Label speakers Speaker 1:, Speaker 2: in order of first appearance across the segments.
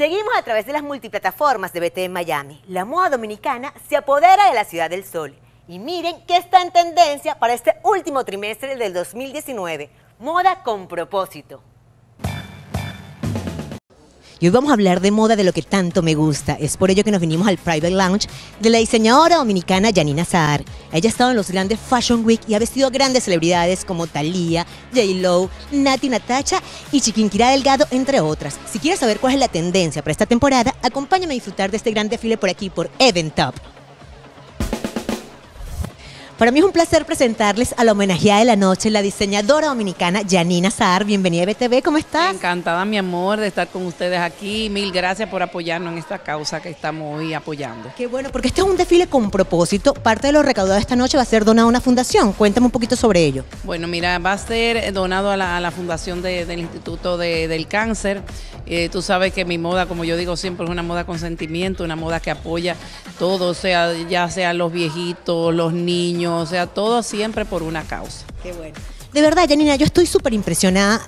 Speaker 1: Seguimos a través de las multiplataformas de BT en Miami. La moda dominicana se apodera de la Ciudad del Sol. Y miren qué está en tendencia para este último trimestre del 2019. Moda con propósito. Y hoy vamos a hablar de moda de lo que tanto me gusta. Es por ello que nos vinimos al Private Lounge de la diseñadora dominicana Janina Saar. Ella ha estado en los grandes Fashion Week y ha vestido grandes celebridades como Thalía, J. Lo, Nati Natacha y Chiquinquirá Delgado, entre otras. Si quieres saber cuál es la tendencia para esta temporada, acompáñame a disfrutar de este gran desfile por aquí por Event Top. Para mí es un placer presentarles a la homenajeada de la noche, la diseñadora dominicana Janina Saar. Bienvenida a BTV, ¿cómo estás?
Speaker 2: Encantada, mi amor, de estar con ustedes aquí. Mil gracias por apoyarnos en esta causa que estamos hoy apoyando.
Speaker 1: Qué bueno, porque este es un desfile con propósito. Parte de lo recaudado esta noche va a ser donado a una fundación. Cuéntame un poquito sobre ello.
Speaker 2: Bueno, mira, va a ser donado a la, fundación del Instituto del Cáncer. Eh, tú sabes que mi moda, como yo digo siempre, es una moda con sentimiento, una moda que apoya todo, sea, ya sea los viejitos, los niños o sea, todo siempre por una causa.
Speaker 1: Qué bueno. De verdad, Janina, yo estoy súper impresionada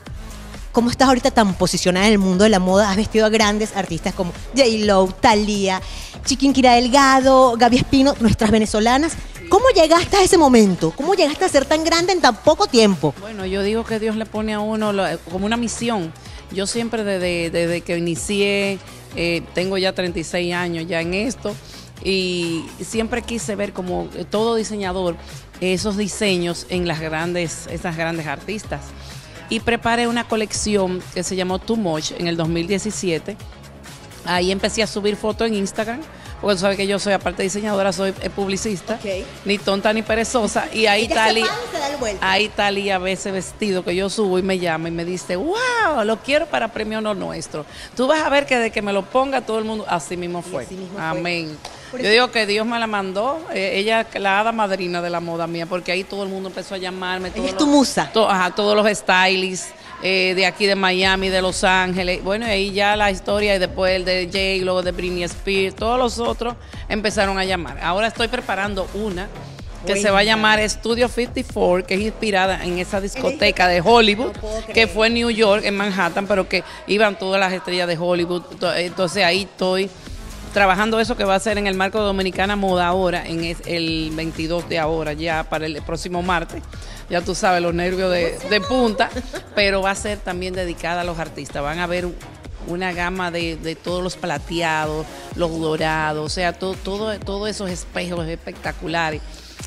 Speaker 1: cómo estás ahorita tan posicionada en el mundo de la moda. Has vestido a grandes artistas como J. Lo, Thalía, Chiquinquira Delgado, Gaby Espino, nuestras venezolanas. ¿Cómo llegaste a ese momento? ¿Cómo llegaste a ser tan grande en tan poco tiempo?
Speaker 2: Bueno, yo digo que Dios le pone a uno como una misión. Yo siempre desde, que inicié, eh, tengo ya 36 años ya en esto, y siempre quise ver como todo diseñador esos diseños en las grandes, esas grandes artistas. Y preparé una colección que se llamó Too Much en el 2017. Ahí empecé a subir fotos en Instagram, porque tú sabes que yo soy, aparte de diseñadora, soy eh, publicista, ni tonta ni perezosa. Y ahí Tali, ahí Tali a veces vestido que yo subo y me llama y me dice, wow, lo quiero para premio no nuestro. Tú vas a ver que de que me lo ponga todo el mundo, así mismo fue. Amén. Yo digo que Dios me la mandó, eh, ella la hada madrina de la moda mía, porque ahí todo el mundo empezó a llamarme.
Speaker 1: Ella es tu musa.
Speaker 2: ajá, todos los stylists. Eh, de aquí de Miami, de Los Ángeles. Bueno, y ahí ya la historia y después el de J, luego de Britney Spears, todos los otros empezaron a llamar. Ahora estoy preparando una que se va a llamar Studio 54, que es inspirada en esa discoteca de Hollywood, que fue en New York, en Manhattan, pero que iban todas las estrellas de Hollywood. Entonces ahí estoy trabajando eso que va a ser en el marco de Dominicana Moda ahora, en el 22 de ahora, ya para el próximo martes. Ya tú sabes, los nervios de, punta, pero va a ser también dedicada a los artistas. Van a ver una gama de, todos los plateados, los dorados, o sea, todo, todo, todos esos espejos espectaculares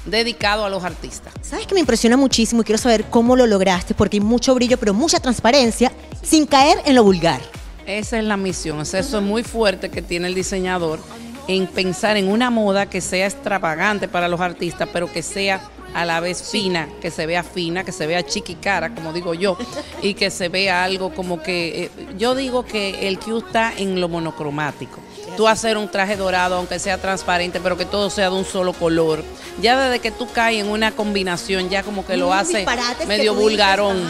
Speaker 2: dedicados a los artistas.
Speaker 1: ¿Sabes que me impresiona muchísimo y quiero saber cómo lo lograste? Porque hay mucho brillo, pero mucha transparencia, sin caer en lo vulgar.
Speaker 2: Esa es la misión, eso es muy fuerte que tiene el diseñador en pensar en una moda que sea extravagante para los artistas, pero que sea a la vez fina, que se vea fina, que se vea chiquicara, como digo yo, y que se vea algo como que, eh, yo digo que el Q está en lo monocromático. Tú hacer un traje dorado, aunque sea transparente, pero que todo sea de un solo color. Ya desde que tú caes en una combinación, ya como que lo hace medio vulgarón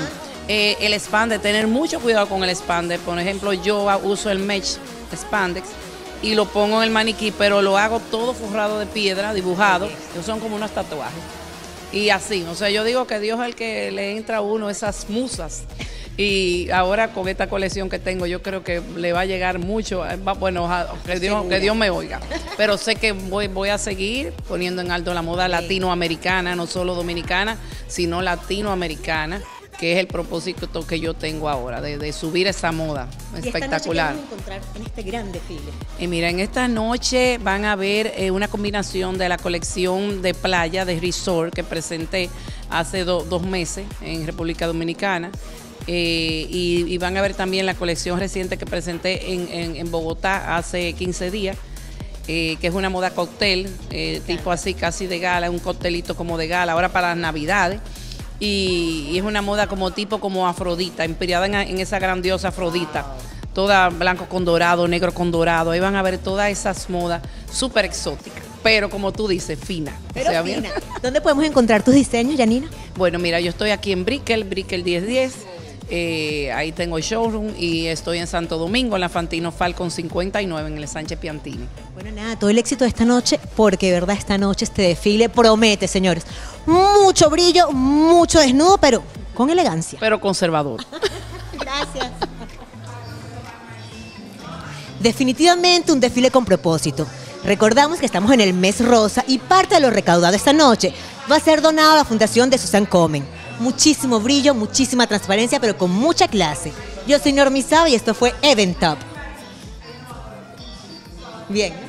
Speaker 2: eh, el spandex, tener mucho cuidado con el spandex. Por ejemplo, yo uso el mesh spandex y lo pongo en el maniquí, pero lo hago todo forrado de piedra, dibujado, que son como unos tatuajes. Y así, o sea, yo digo que Dios es el que le entra a uno esas musas. Y ahora con esta colección que tengo, yo creo que le va a llegar mucho. Eh, bueno, que Dios, que Dios me oiga. Pero sé que voy, voy a seguir poniendo en alto la moda latinoamericana, no solo dominicana, sino latinoamericana que es el propósito que yo tengo ahora, de, subir esa moda espectacular.
Speaker 1: ¿Y encontrar en este gran desfile?
Speaker 2: Y mira, en esta noche van a ver eh, una combinación de la colección de playa de resort que presenté hace dos meses en República Dominicana. Eh, y, van a ver también la colección reciente que presenté en, Bogotá hace 15 días. Eh, que es una moda cóctel, tipo así casi de gala, un coctelito como de gala, ahora para las navidades y, es una moda como tipo como Afrodita, inspirada en, esa grandiosa Afrodita. Toda blanco con dorado, negro con dorado. Ahí van a ver todas esas modas súper exóticas. Pero como tú dices, fina.
Speaker 1: Pero fina. ¿Dónde podemos encontrar tus diseños, Janina?
Speaker 2: Bueno, mira, yo estoy aquí en Brickell, Brickell 1010. Eh, ahí tengo el showroom y estoy en Santo Domingo, en la Fantino Falcon 59, en el Sánchez Piantini.
Speaker 1: Bueno, nada, todo el éxito de esta noche, porque de verdad esta noche este desfile promete, señores. Mucho brillo, mucho desnudo, pero con elegancia.
Speaker 2: Pero conservador.
Speaker 1: Gracias. Definitivamente un desfile con propósito. Recordamos que estamos en el mes rosa y parte de lo recaudado esta noche va a ser donado a la Fundación de Susan Comen. Muchísimo brillo, muchísima transparencia, pero con mucha clase. Yo soy Normizaba y esto fue Event Top. Bien.